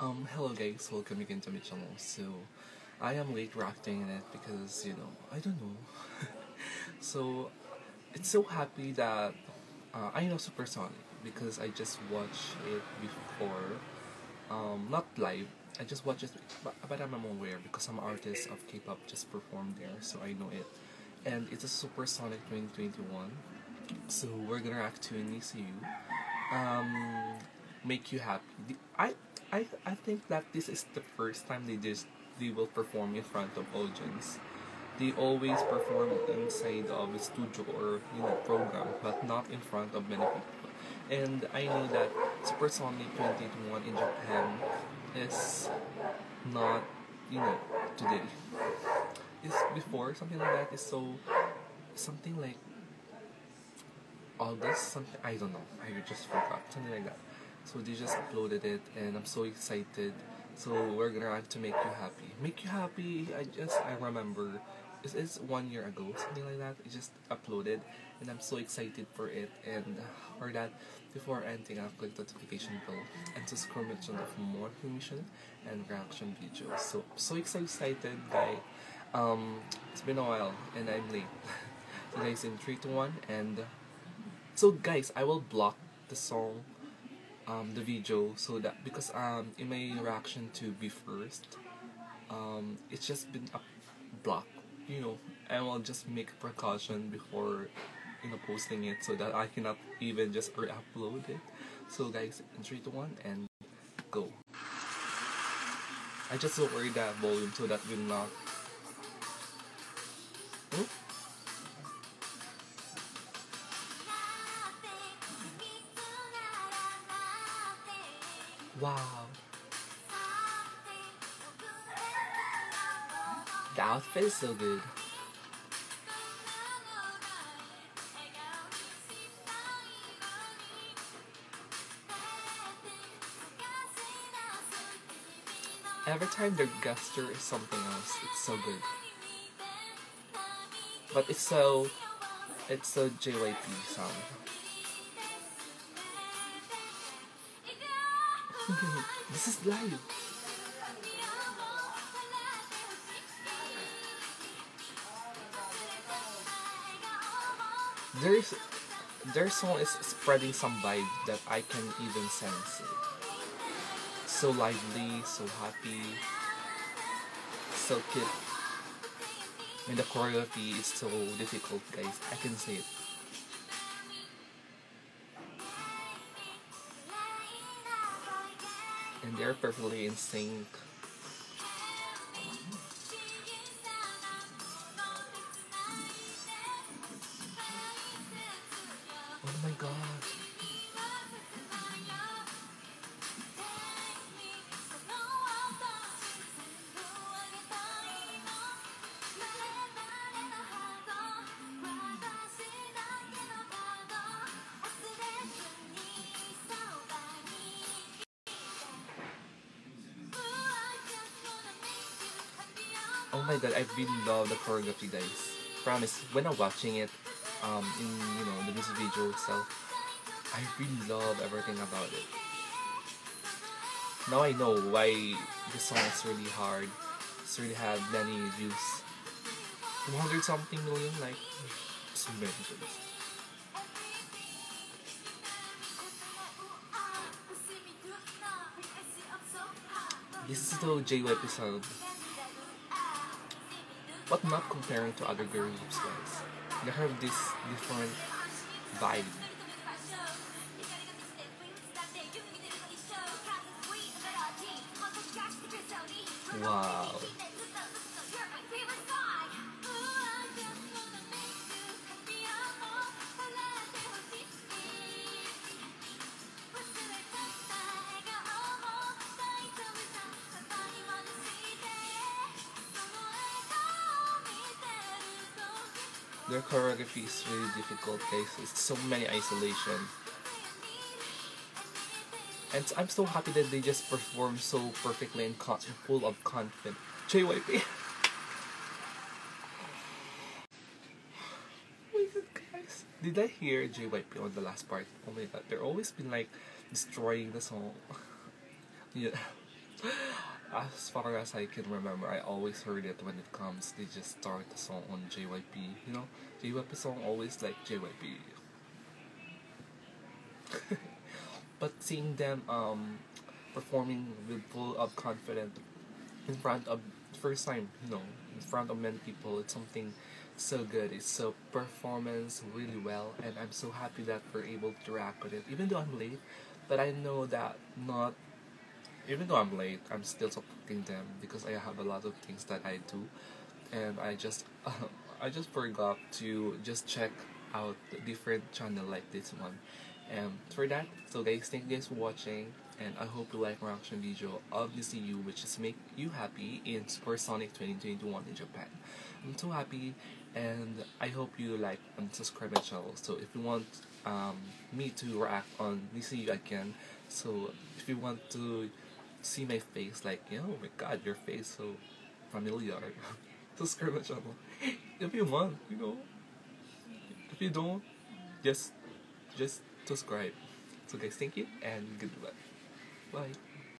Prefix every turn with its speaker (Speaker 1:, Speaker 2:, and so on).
Speaker 1: Um, hello guys, welcome again to my channel. So, I am late reacting in it because, you know, I don't know. so, it's so happy that uh, I know Supersonic because I just watched it before. Um, not live, I just watched it, but, but I'm aware because some artists of K-pop just performed there, so I know it. And it's a Supersonic 2021. So, we're gonna react to NiziU. Um, make you happy. I I I think that this is the first time they just they will perform in front of audience. They always perform inside of a studio or you know program, but not in front of many people. And I know that Supersonic 2021 in Japan is not you know today. It's before something like that. Is so something like August something I don't know. I just forgot something like that. So they just uploaded it and I'm so excited. So we're gonna have to make you happy. Make you happy, I just I remember it's, it's one year ago, something like that. It just uploaded and I'm so excited for it and for that before ending I'll click the notification bell and subscribe my channel for more information and reaction videos. So so excited guy. Um it's been a while and I'm late. so guys in 3 to 1 and so guys I will block the song um, the video so that because um, in my reaction to Be First um, it's just been a block you know And I will just make precaution before you know posting it so that I cannot even just re-upload it. So guys in 3 to 1 and go. I just lower that volume so that will not Wow. The outfit is so good. Every time their gesture is something else. It's so good. But it's so it's so JYP sound. This is live. There's their song is spreading some vibe that I can even sense. So lively, so happy, so cute. And the choreography is so difficult, guys. I can say it. And they're perfectly in sync. Oh my god. Oh my god, I really love the choreography, guys. Promise, when I'm watching it, um, in you know the music video itself, I really love everything about it. Now I know why the song is really hard. It's really had many views. 200 something million, like so many views. This is the JYP sound. But not comparing to other groups guys they have this different vibe. Wow Their choreography is really difficult guys. It's so many isolation. And I'm so happy that they just perform so perfectly and full of confidence. JYP. oh. Did I hear JYP on the last part? Oh my god, they're always been like destroying the song. yeah. As far as I can remember, I always heard it when it comes. They just start the song on JYP. You know, JYP song always like JYP. but seeing them um performing with full of confidence in front of first time, you know, in front of many people, it's something so good. It's so performance really well, and I'm so happy that we're able to interact with it. Even though I'm late, but I know that not. Even though I'm late, I'm still supporting them because I have a lot of things that I do, and I just uh, I just forgot to just check out different channel like this one. And for that, so guys, thank you guys for watching and I hope you like my reaction video of NiziU which is make you happy in Supersonic 2021 in Japan. I'm so happy and I hope you like and subscribe my channel. So if you want um, me to react on NiziU again, so if you want to see my face like, oh my god, your face so familiar, subscribe my channel. if you want, you know. If you don't, just just subscribe. So guys, thank you and goodbye. Bye.